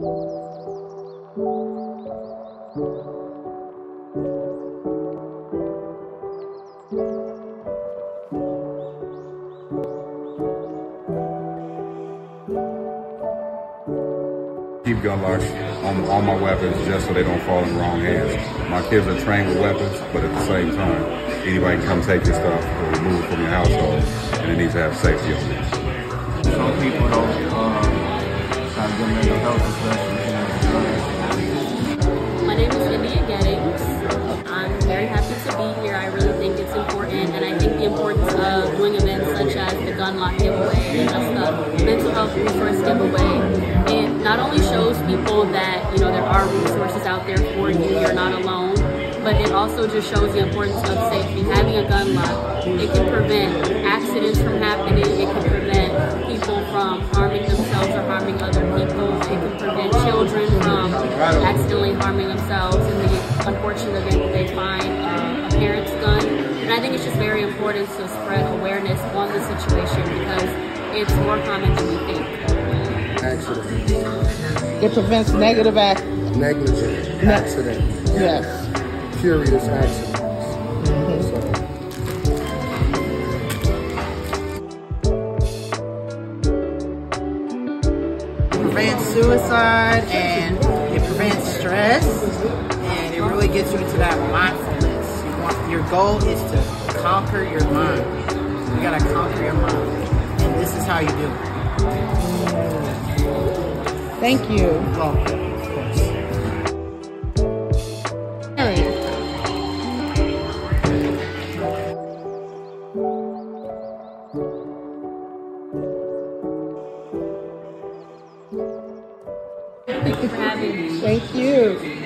keep gun locks on all my weapons just so they don't fall in the wrong hands. My kids are trained with weapons, but at the same time, anybody can come take your stuff or remove it from your household, and it needs to have safety on it. Some people don't um, My name is India Gettings. I'm very happy to be here. I really think it's important, and I think the importance of doing events such as the gun lock giveaway and the mental health resource giveaway. It not only shows people that you know there are resources out there for you, you're not alone, but it also just shows the importance of safety. Having a gun lock, it can prevent accidents from happening. It can prevent accidentally harming themselves in the unfortunate event that they find uh, a parent's gun. And I think it's just very important to spread awareness on the situation because it's more common than we think. accidents, It prevents negative act. negligent Ne- accidents, Yes. furious accidents. So, suicide and gets you into that mindfulness. You want, your goal is to conquer your mind. You gotta conquer your mind. And this is how you do it. Thank you. Well, of course. Mary. Thank you for having me. Thank you.